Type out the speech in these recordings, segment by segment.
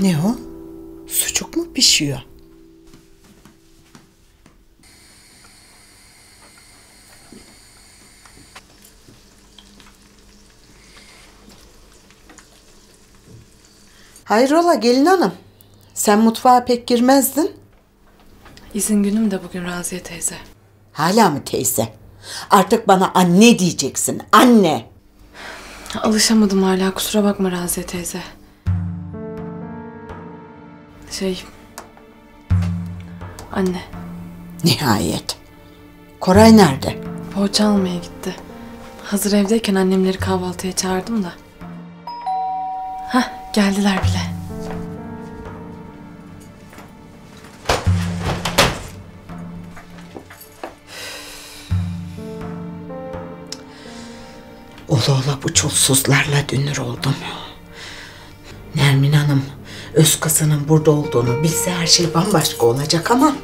Ne o? Sucuk mu pişiyor? Hayrola gelin hanım? Sen mutfağa pek girmezdin. İzin günüm de bugün Raziye teyze. Hala mı teyze? Artık bana anne diyeceksin. Anne. Alışamadım hala kusura bakma Raziye teyze. Şey... Anne, Nihayet. Koray nerede? poğaça almaya gitti. Hazır evdeyken annemleri kahvaltıya çağırdım da. Hah, geldiler bile. Ola ola bu çulsuzlarla dünür oldum. Nermin Hanım öz kızının burada olduğunu bilse her şey bambaşka olacak ama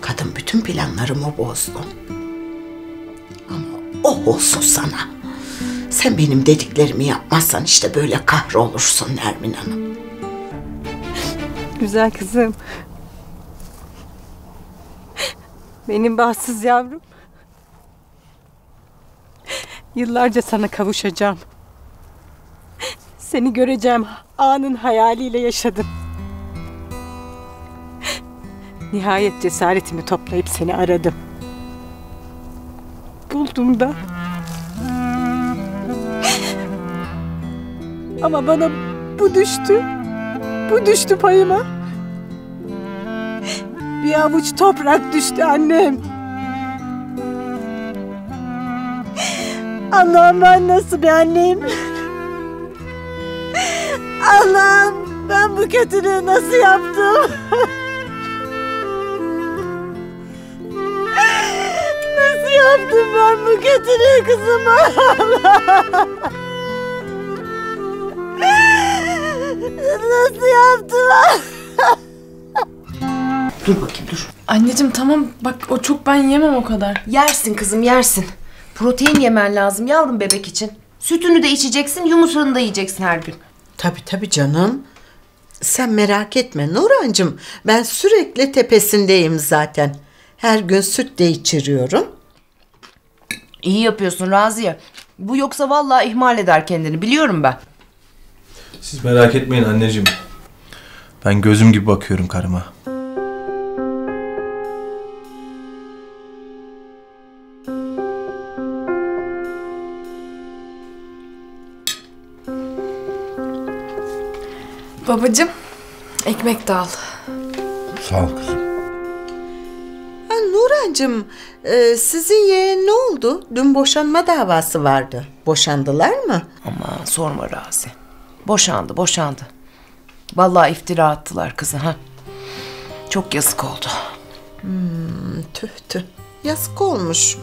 kadın bütün planlarımı bozdu. Ama o olsun sana. Sen benim dediklerimi yapmazsan işte böyle kahrolursun Nermin Hanım. Güzel kızım. Benim bahtsız yavrum. Yıllarca sana kavuşacağım. Seni göreceğim anın hayaliyle yaşadım. Nihayet cesaretimi toplayıp seni aradım. Buldum da. Ama bana bu düştü. Bu düştü payıma. Bir avuç toprak düştü annem. Allah'ım ben nasıl bir anneyim? Bu kötülüğü nasıl yaptım? nasıl yaptım ben bu kötülüğü kızıma? nasıl yaptım? Dur bakayım dur. Anneciğim tamam bak o çok ben yemem o kadar. Yersin kızım yersin. Protein yemen lazım yavrum bebek için. Sütünü de içeceksin, yumurtanı da yiyeceksin her gün. Tabii tabii canım. Sen merak etme Nurhancığım. Ben sürekli tepesindeyim zaten. Her gün süt de içiriyorum. İyi yapıyorsun Raziye. Bu yoksa vallahi ihmal eder kendini biliyorum ben. Siz merak etmeyin anneciğim. Ben gözüm gibi bakıyorum karıma. Babacığım ekmek de al. Sağ ol kızım. Ha, Nurhancığım, e, sizin yeğen ne oldu? Dün boşanma davası vardı. Boşandılar mı? Ama sorma Razi. Boşandı boşandı. Vallahi iftira attılar kızı ha. Çok yazık oldu. Tüh tüh. Yazık olmuş.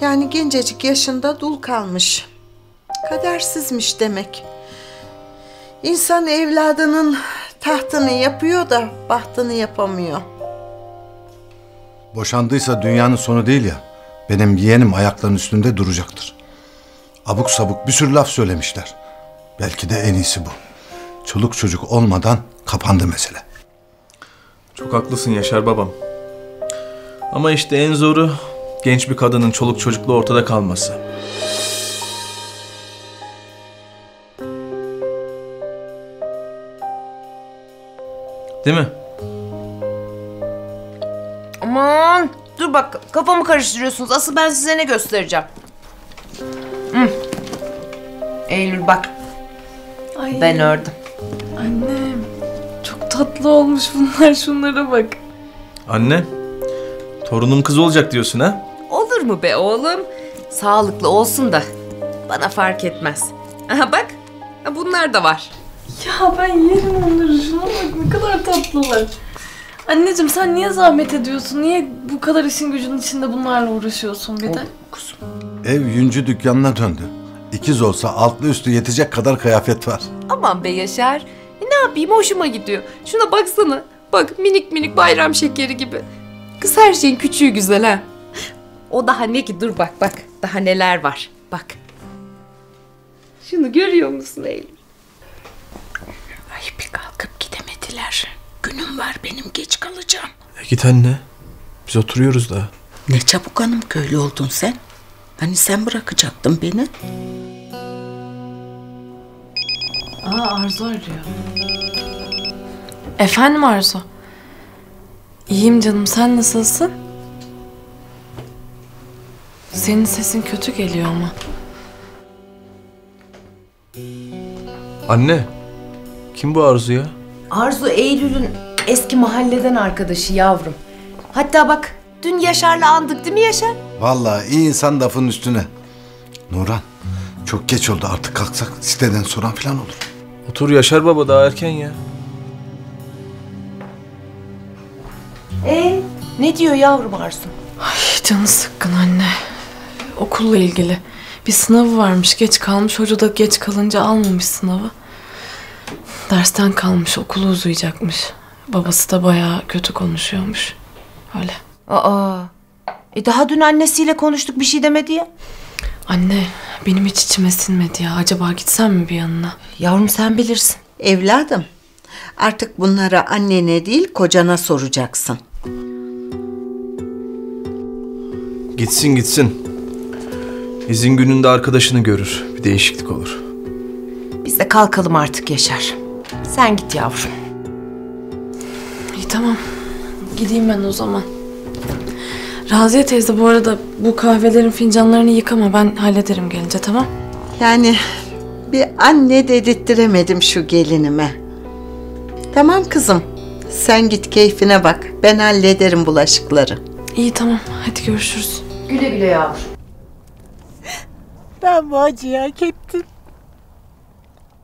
Yani gencecik yaşında dul kalmış. Kadersizmiş demek. İnsan evladının tahtını yapıyor da bahtını yapamıyor. Boşandıysa dünyanın sonu değil ya. Benim yeğenim ayaklarının üstünde duracaktır. Abuk sabuk bir sürü laf söylemişler. Belki de en iyisi bu. Çoluk çocuk olmadan kapandı mesele. Çok haklısın Yaşar babam. Ama işte en zoru genç bir kadının çoluk çocuklu ortada kalması. Değil mi? Aman dur bak kafamı karıştırıyorsunuz. Asıl ben size ne göstereceğim. Hı. Eylül bak Ay ben ördüm. annem çok tatlı olmuş bunlar şunlara bak. Anne, torunum kız olacak diyorsun ha? Olur mu be oğlum? Sağlıklı olsun da bana fark etmez. Aha bak bunlar da var. Ya ben yerim onları şuna bak ne kadar tatlılar. Anneciğim sen niye zahmet ediyorsun? Niye bu kadar işin gücünün içinde bunlarla uğraşıyorsun bir de? Ev yüncü dükkanına döndü. İkiz olsa altlı üstü yetecek kadar kıyafet var. Aman be Yaşar. E, ne yapayım hoşuma gidiyor. Şuna baksana. Bak minik minik bayram şekeri gibi. Kız her şeyin küçüğü güzel ha. O daha ne ki dur bak bak. Daha neler var. Bak. Şunu görüyor musun Eylül? Ay bir kalkıp benim geç kalacağım. E git anne. Biz oturuyoruz daha. Ne çabuk hanım köylü oldun sen. Hani sen bırakacaktın beni. Aa Arzu arıyor. Efendim Arzu? İyiyim canım sen nasılsın? Senin sesin kötü geliyor ama. Anne. Kim bu Arzu ya? Arzu Eylül'ün eski mahalleden arkadaşı yavrum. Hatta bak dün Yaşar'la andık değil mi Yaşar? Vallahi iyi insan lafın üstüne. Nuran çok geç oldu artık kalksak siteden soran falan olur. Otur Yaşar baba daha erken ya. Ee, ne diyor yavrum Arzu? Canı sıkkın anne. Okulla ilgili. Bir sınavı varmış geç kalmış. Hoca da geç kalınca almamış sınavı. Dersten kalmış okulu uzayacakmış. Babası da bayağı kötü konuşuyormuş. Öyle. Aa, e daha dün annesiyle konuştuk bir şey demedi ya. Anne benim hiç içime sinmedi ya. Acaba gitsem mi bir yanına? Yavrum sen bilirsin. Evladım artık bunlara annene değil kocana soracaksın. Gitsin gitsin. İzin gününde arkadaşını görür. Bir değişiklik olur. Biz de kalkalım artık Yaşar. Sen git yavrum. İyi tamam. Gideyim ben o zaman. Raziye teyze bu arada bu kahvelerin fincanlarını yıkama. Ben hallederim gelince tamam? Yani bir anne dedirttiremedim şu gelinime. Tamam kızım. Sen git keyfine bak. Ben hallederim bulaşıkları. İyi tamam. Hadi görüşürüz. Güle güle yavrum. Ben bu acıyı hak ettim.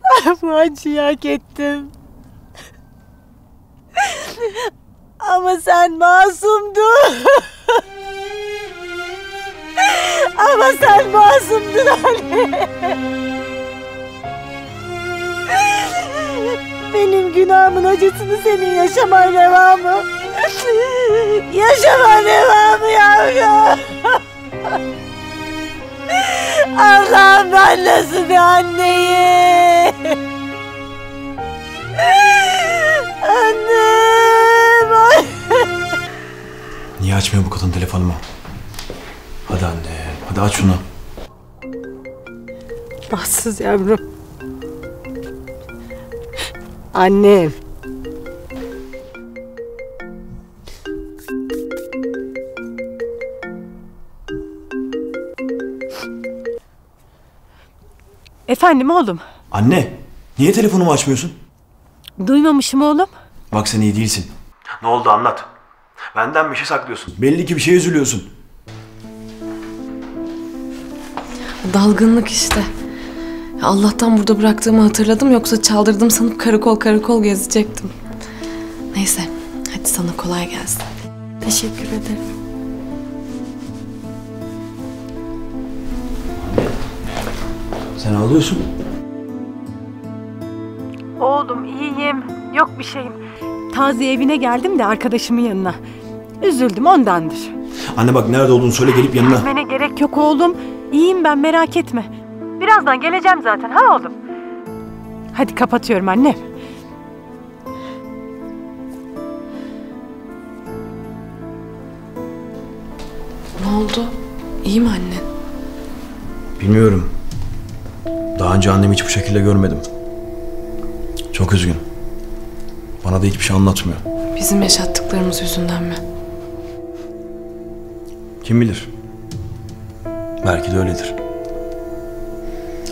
Bu acıyı hak ettim. Ama sen masumdun. Ama sen masumdun anne. Benim günahımın acısını senin yaşaman reva mı? Yaşaman reva mı yavrum? Allah'ım ben nasıl bir anneyim? Açmıyor bu kadın telefonumu? Hadi anne, hadi aç şunu. Bahtsız yavrum. Annem. Efendim oğlum. Anne, niye telefonumu açmıyorsun? Duymamışım oğlum. Bak sen iyi değilsin. Ne oldu anlat. Benden bir şey saklıyorsun. Belli ki bir şeye üzülüyorsun. Dalgınlık işte. Ya Allah'tan burada bıraktığımı hatırladım yoksa çaldırdım sanıp karakol karakol gezecektim. Neyse hadi sana kolay gelsin. Teşekkür ederim. Sen ağlıyorsun. Oğlum iyiyim. Yok bir şeyim. Taziye evine geldim de arkadaşımın yanına. Üzüldüm ondandır. Anne bak nerede olduğunu söyle gelip yanına. Gitmene gerek yok oğlum. İyiyim ben merak etme. Birazdan geleceğim zaten ha oğlum. Hadi kapatıyorum annem. Ne oldu? İyi mi annen? Bilmiyorum. Daha önce annemi hiç bu şekilde görmedim. Çok üzgün. Bana da hiçbir şey anlatmıyor. Bizim yaşattıklarımız yüzünden mi? Kim bilir? Belki de öyledir.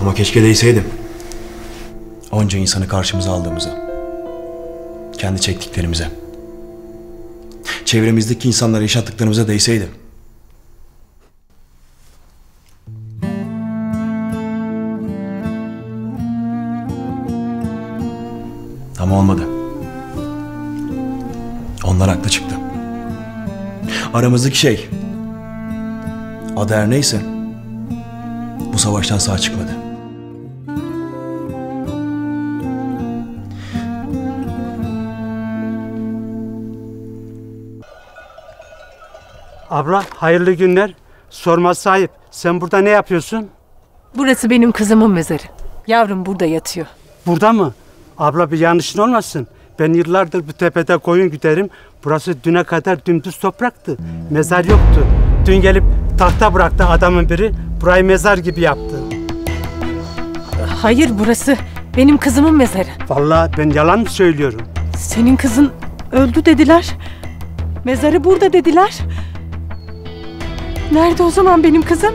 Ama keşke değseydim. Onca insanı karşımıza aldığımıza. Kendi çektiklerimize. Çevremizdeki insanlara yaşattıklarımıza değseydi. Ama olmadı. Onlar haklı çıktı. Aramızdaki şey Adı her neyse bu savaştan sağ çıkmadı. Abla hayırlı günler. Sorma sahip. Sen burada ne yapıyorsun? Burası benim kızımın mezarı. Yavrum burada yatıyor. Burada mı? Abla bir yanlışın olmasın. Ben yıllardır bu tepede koyun güderim. Burası düne kadar dümdüz topraktı. Mezar yoktu. Dün gelip tahta bıraktı adamın biri. Burayı mezar gibi yaptı. Hayır burası benim kızımın mezarı. Vallahi ben yalan mı söylüyorum? Senin kızın öldü dediler. Mezarı burada dediler. Nerede o zaman benim kızım?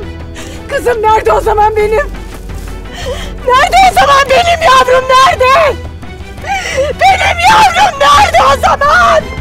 Kızım nerede o zaman benim? Nerede o zaman benim yavrum nerede? Benim yavrum nerede o zaman?